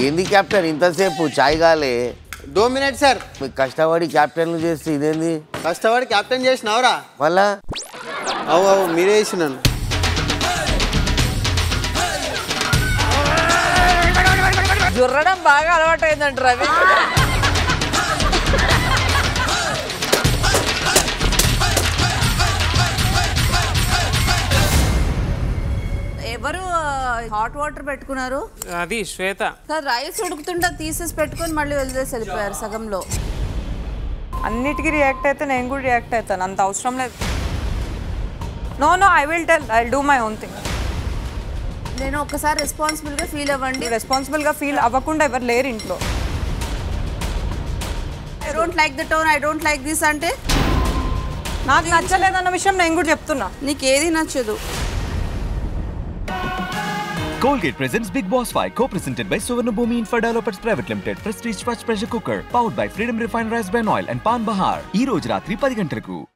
ఏంది క్యాప్టెన్ ఇంతసేపు చాయ్ గాలే. దో మినిట్ సార్. మీకు కష్టపడి క్యాప్టెన్లు చేస్తే ఇదేంది? కష్టపడి కెప్టెన్ చేసినావురా. మళ్ళా? అవు అవు మీరే వేసినాను జుర్రడం బాగా అలవాటు అయిందంట రవి హాట్ వాటర్ పెట్టుకున్నారు? అది శ్వేత. కాదు రైస్ ఉడుకుతుంటే తీసేసి పెట్టుకొని మళ్ళీ వదిలేసి వెళ్ళిపోయారు సగంలో. అన్నిటికీ రియాక్ట్ అయితే నేను కూడా రియాక్ట్ అవుతాను. అంత అవసరం లేదు. No no I will tell I do my own thing నేను ఒక్కసారి రెస్పాన్సిబుల్గా ఫీల్ అవ్వండి రెస్పాన్సిబుల్గా ఫీల్ అవ్వకుండా ఎవరు లేరు ఇంట్లో. I don't like the tone I don't like this అంటే నాకు నచ్చలేదన్న విషయం నేను కూడా చెప్తున్నా. నీకు ఏది నచ్చదు. Colgate presents Big Boss Fight, co-presented by Suvarna Bhumi Infra Developers Private Limited, Prestige Fast Pressure Cooker, powered by Freedom Refined Rice Bran Oil and Pan Bahar. ఈ రోజు రాత్రి పది గంటలకు